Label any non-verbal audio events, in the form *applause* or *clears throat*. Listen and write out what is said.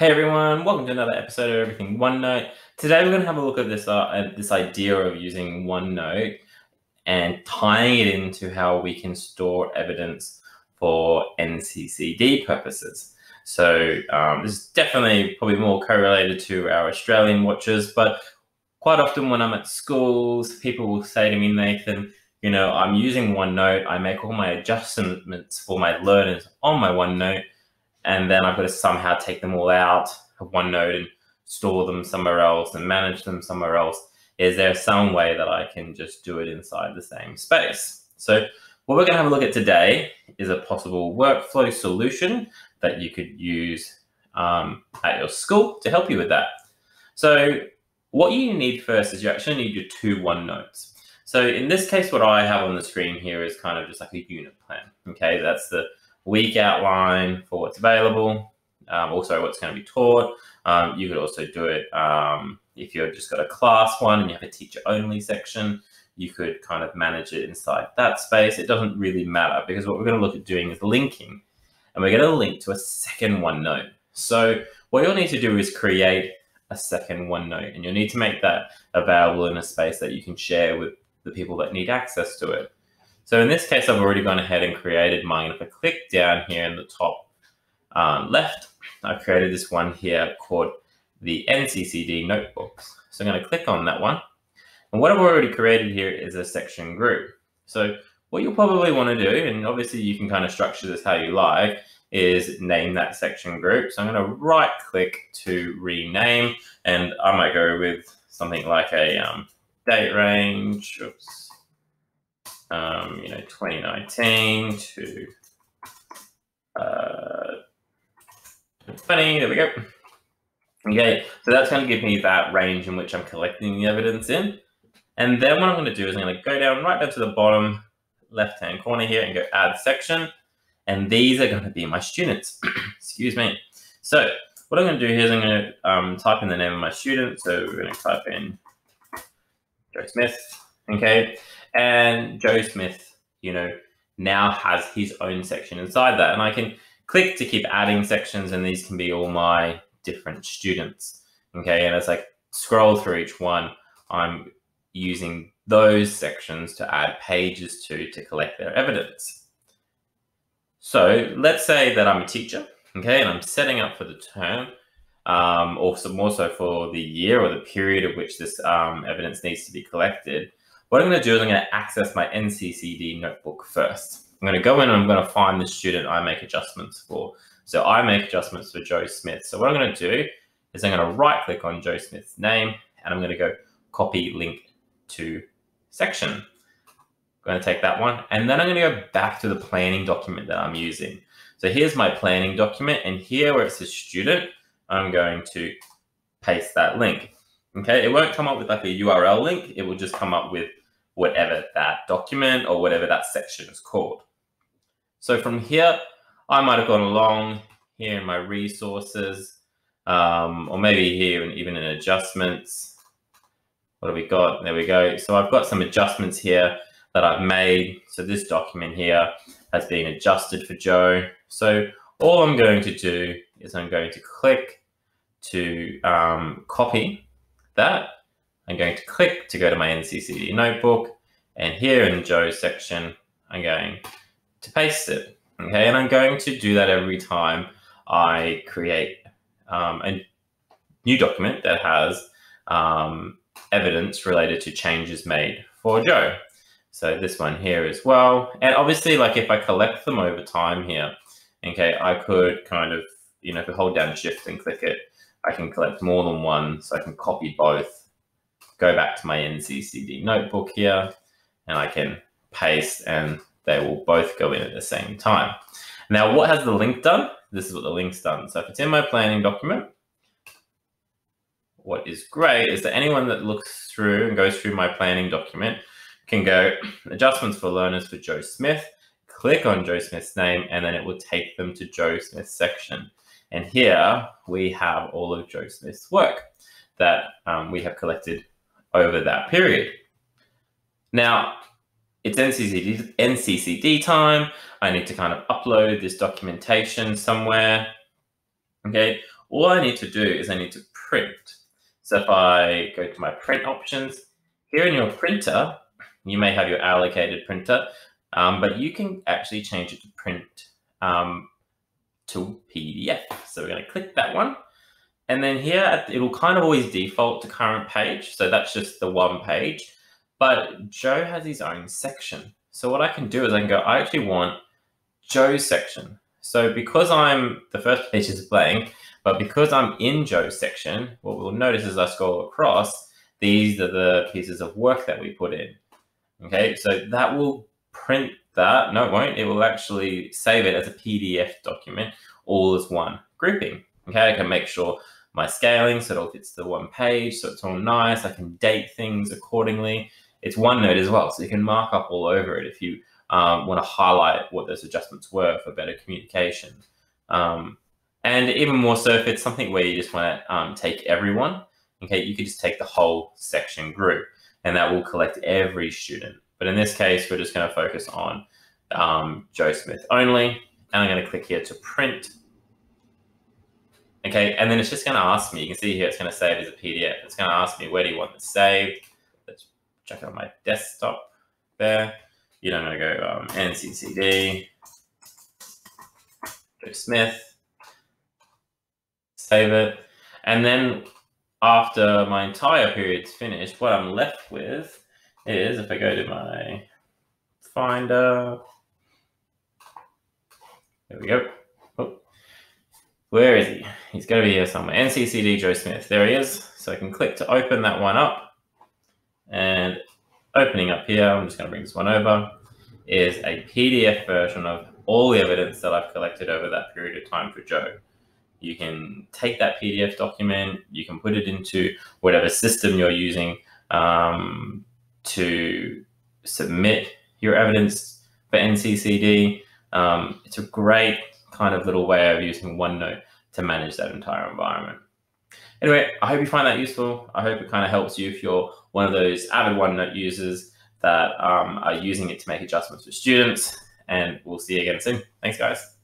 Hey everyone, welcome to another episode of Everything OneNote. Today we're going to have a look at this uh, this idea of using OneNote and tying it into how we can store evidence for NCCD purposes. So um, this is definitely probably more correlated to our Australian watchers, but quite often when I'm at schools, people will say to me, Nathan, you know, I'm using OneNote. I make all my adjustments for my learners on my OneNote and then I've got to somehow take them all out of OneNote and store them somewhere else and manage them somewhere else. Is there some way that I can just do it inside the same space? So what we're going to have a look at today is a possible workflow solution that you could use um, at your school to help you with that. So what you need first is you actually need your two OneNotes. So in this case, what I have on the screen here is kind of just like a unit plan. Okay, that's the week outline for what's available, um, also what's going to be taught. Um, you could also do it um, if you've just got a class one and you have a teacher only section. You could kind of manage it inside that space. It doesn't really matter because what we're going to look at doing is linking, and we're going to link to a second OneNote. So what you'll need to do is create a second OneNote, and you'll need to make that available in a space that you can share with the people that need access to it. So in this case, I've already gone ahead and created mine. If I click down here in the top um, left, I've created this one here called the NCCD notebooks. So I'm going to click on that one. And what I've already created here is a section group. So what you'll probably want to do, and obviously you can kind of structure this how you like, is name that section group. So I'm going to right click to rename, and I might go with something like a um, date range. Oops um, you know, 2019 to uh, 20, there we go. Okay, so that's going to give me that range in which I'm collecting the evidence in. And then what I'm going to do is I'm going to go down right down to the bottom left-hand corner here and go add section. And these are going to be my students. *clears throat* Excuse me. So what I'm going to do here is I'm going to um, type in the name of my student. So we're going to type in Joe Smith. Okay. And Joe Smith, you know, now has his own section inside that. And I can click to keep adding sections and these can be all my different students. Okay. And as I scroll through each one, I'm using those sections to add pages to to collect their evidence. So let's say that I'm a teacher, okay, and I'm setting up for the term, um, or more so for the year or the period of which this um, evidence needs to be collected. What I'm going to do is I'm going to access my NCCD notebook first. I'm going to go in and I'm going to find the student I make adjustments for. So I make adjustments for Joe Smith. So what I'm going to do is I'm going to right click on Joe Smith's name and I'm going to go copy link to section. I'm going to take that one and then I'm going to go back to the planning document that I'm using. So here's my planning document and here where it says student, I'm going to paste that link. Okay, it won't come up with like a URL link. It will just come up with whatever that document or whatever that section is called. So from here, I might have gone along here in my resources, um, or maybe here and even in adjustments. What have we got? There we go. So I've got some adjustments here that I've made. So this document here has been adjusted for Joe. So all I'm going to do is I'm going to click to um, copy that I'm going to click to go to my NCCD notebook. And here in Joe's section, I'm going to paste it. Okay, and I'm going to do that every time I create um, a new document that has um, evidence related to changes made for Joe. So this one here as well. And obviously, like if I collect them over time here, okay, I could kind of, you know, if I hold down shift and click it, I can collect more than one. So I can copy both go back to my NCCD notebook here and I can paste and they will both go in at the same time. Now, what has the link done? This is what the link's done. So if it's in my planning document, what is great is that anyone that looks through and goes through my planning document can go *clears throat* adjustments for learners for Joe Smith, click on Joe Smith's name, and then it will take them to Joe Smith's section. And here we have all of Joe Smith's work that um, we have collected over that period. Now, it's NCCD, NCCD time. I need to kind of upload this documentation somewhere. Okay. all I need to do is I need to print. So if I go to my print options, here in your printer, you may have your allocated printer, um, but you can actually change it to print um, to PDF. So we're going to click that one. And then here, it'll kind of always default to current page. So that's just the one page. But Joe has his own section. So what I can do is I can go, I actually want Joe's section. So because I'm, the first page is blank, but because I'm in Joe's section, what we'll notice as I scroll across, these are the pieces of work that we put in. Okay, so that will print that. No, it won't. It will actually save it as a PDF document, all as one grouping. Okay, I can make sure my scaling so it all fits the one page, so it's all nice. I can date things accordingly. It's OneNote as well, so you can mark up all over it if you um, want to highlight what those adjustments were for better communication. Um, and even more so if it's something where you just want to um, take everyone, okay, you could just take the whole section group and that will collect every student. But in this case, we're just going to focus on um, Joe Smith only. And I'm going to click here to print. Okay, and then it's just going to ask me, you can see here it's going to save as a PDF. It's going to ask me, where do you want this saved? Let's check out my desktop there. You know, I'm going to go um, NCCD, Joe Smith, save it. And then after my entire period's finished, what I'm left with is if I go to my Finder, there we go. Oh, where is he? He's going to be here somewhere. NCCD Joe Smith. There he is. So I can click to open that one up. And opening up here, I'm just going to bring this one over, is a PDF version of all the evidence that I've collected over that period of time for Joe. You can take that PDF document, you can put it into whatever system you're using um, to submit your evidence for NCCD. Um, it's a great kind of little way of using OneNote to manage that entire environment. Anyway, I hope you find that useful. I hope it kind of helps you if you're one of those avid OneNote users that um, are using it to make adjustments for students. And we'll see you again soon. Thanks, guys.